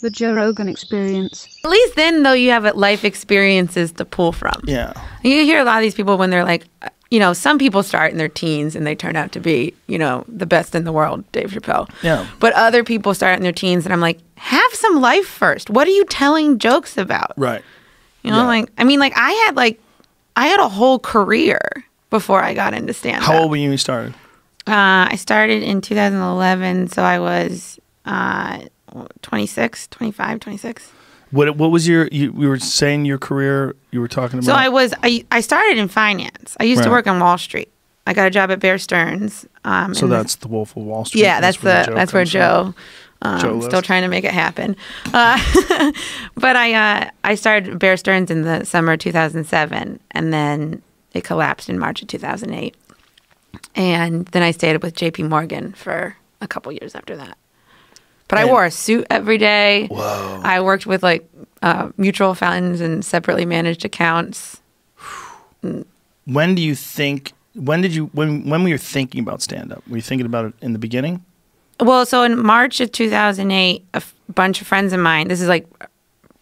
The Joe Rogan Experience. At least then, though, you have life experiences to pull from. Yeah. You hear a lot of these people when they're like, you know, some people start in their teens and they turn out to be, you know, the best in the world, Dave Chappelle. Yeah. But other people start in their teens and I'm like, have some life first. What are you telling jokes about? Right. You know, Yeah. like, I mean, like, I had like, I had a whole career before I got into stand up. How old were you when you started? Uh, I started in 2011, so I was uh, 26, 25, 26. What What was your? You, we were saying your career. You were talking about. So I was I, I started in finance. I used to work on Wall Street. I got a job at Bear Stearns. Um, So that's the Wolf of Wall Street. yeah, that's, the Joe that's where. Joe. Um, Joe still trying to make it happen, uh, but I uh, I started Bear Stearns in the summer of 2007, and then it collapsed in March of 2008, and then I stayed with J.P. Morgan for a couple years after that. But I wore a suit every day. Whoa. I worked with like uh, mutual funds and separately managed accounts. When do you think? When did you? When When were you thinking about stand up? Were you thinking about it in the beginning? Well, so in March of 2008, a f- bunch of friends of mine, this is like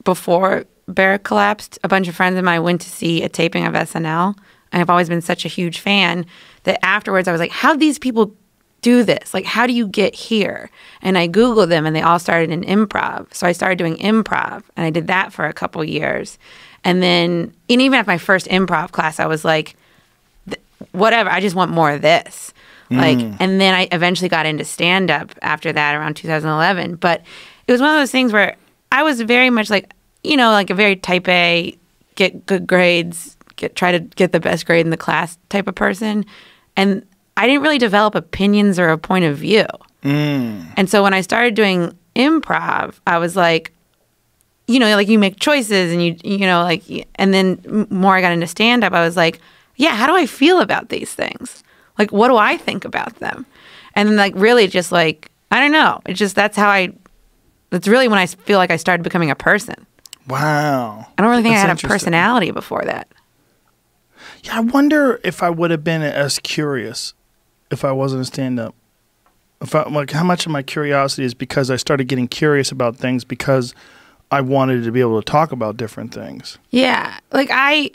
before Barrett collapsed, a bunch of friends of mine went to see a taping of SNL. I've always been such a huge fan that afterwards I was like, how'd these people do this? Like, how do you get here? And I Googled them and they all started in improv. So I started doing improv and I did that for a couple years. And then, and even at my first improv class, I was like, whatever, I just want more of this. Like, mm. and then I eventually got into stand up after that around 2011. But it was one of those things where I was very much like, you know, like a very type A, get good grades, get try to get the best grade in the class type of person. And I didn't really develop opinions or a point of view. Mm. And so when I started doing improv, I was like, you know, like you make choices and you, you know, like, and then more I got into stand up, I was like, yeah, how do I feel about these things? Like, what do I think about them? And then, like, really just like, I don't know. It's just that's how I, that's really when I feel like I started becoming a person. Wow. I don't really think That's I had a personality before that. Yeah, I wonder if I would have been as curious if I wasn't a stand up. If I, like how much of my curiosity is because I started getting curious about things because I wanted to be able to talk about different things. Yeah. Like I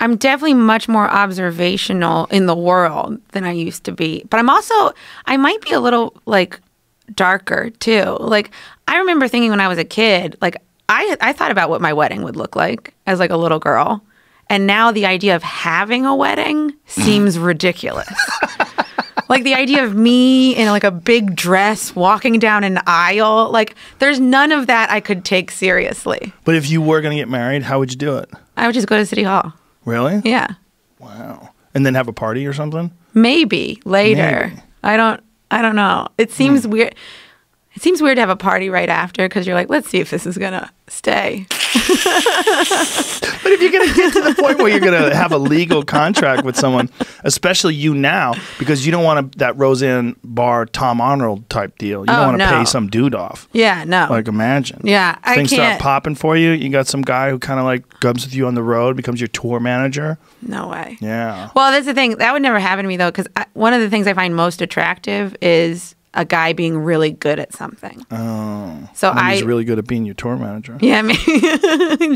I'm definitely much more observational in the world than I used to be. But I'm also I might be a little like darker too. Like I remember thinking when I was a kid, like I I thought about what my wedding would look like as like a little girl. And now the idea of having a wedding seems ridiculous. Like the idea of me in like a big dress walking down an aisle, like there's none of that I could take seriously. But if you were going to get married, how would you do it? I would just go to City Hall. Really? Yeah. Wow. And then have a party or something? Maybe later. Maybe. I don't I don't know. It hmm. seems weird. It seems weird to have a party right after because you're like, let's see if this is gonna stay. But if you're going to get to the point where you're going to have a legal contract with someone, especially you now, because you don't want to, that Roseanne Barr, Tom Arnold type deal. You don't Oh, want to no. pay some dude off. Yeah, no. Like imagine. Yeah, I Things start can't- popping for you. You got some guy who kind of like comes with you on the road, becomes your tour manager. no way. Yeah. Well, that's the thing. That would never happen to me though, because one of the things I find most attractive is a guy being really good at something. Oh. So I, he's really good at being your tour manager. yeah, I mean,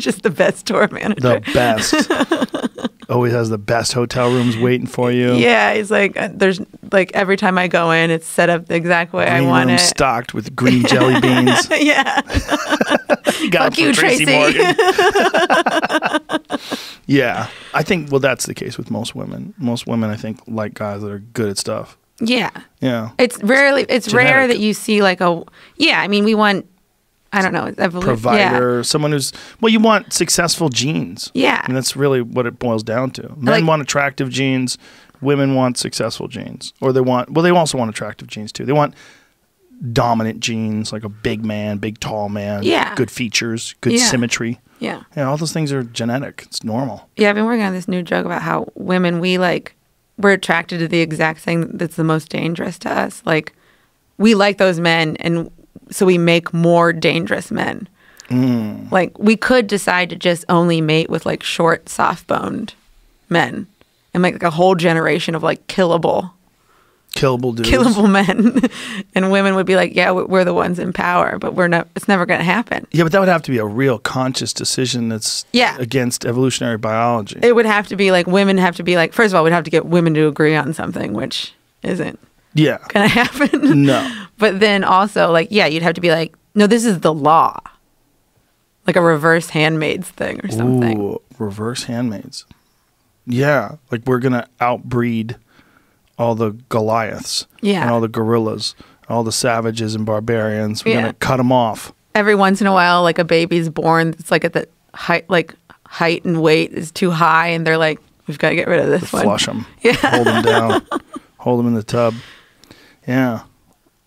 just the best tour manager. The best. Always has the best hotel rooms waiting for you. Yeah, he's like, uh, there's like every time I go in, it's set up the exact way I want room it. stocked with green jelly beans. yeah. Got Fuck you, Tracy. Morgan. yeah, I think. Well, that's the case with most women. Most women, I think, like guys that are good at stuff. Yeah. Yeah, It's rarely it's rare that you see like a yeah, I mean we want I don't know, evolu- provider, someone who's well, you want successful genes. Yeah. and that's really what it boils down to. Men Like- want attractive genes. Women want successful genes, or they want well, they also want attractive genes too. They want dominant genes, like a big man, big tall man. Yeah. good features, good Yeah. symmetry. Yeah. Yeah, all those things are genetic. It's normal. Yeah, I've been working on this new joke about how women we like we're attracted to the exact thing that's the most dangerous to us. Like we like those men and so we make more dangerous men. Mm. Like we could decide to just only mate with like short, soft boned men and make like a whole generation of like killable Killable dudes. killable men, and women would be like, "Yeah, we- we're the ones in power," but we're not. It's never going to happen. Yeah, but that would have to be a real conscious decision that's Yeah. against evolutionary biology. It would have to be like women have to be like. First of all, we'd have to get women to agree on something, which isn't yeah. to happen. No. But then also, like, yeah, you'd have to be like, no, this is the law. Like a reverse handmaids thing or something. Ooh, reverse handmaids. Yeah, like we're gonna outbreed all the Goliaths Yeah. and all the gorillas, all the savages and barbarians. We're Yeah. gonna cut them off. Every once in a while, like a baby's born, it's like at the height, like height and weight is too high, and they're like, we've got to get rid of this one. Flush them. Yeah, Hold them down. Hold them in the tub. Yeah.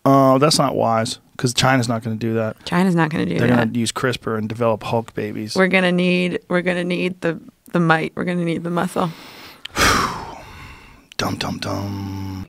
Oh, that's not wise because China's not going to do that. China's not going to do that. They're going to use CRISPR and develop Hulk babies. We're gonna need. We're gonna need the the might. We're gonna need the muscle. Dum dum dum.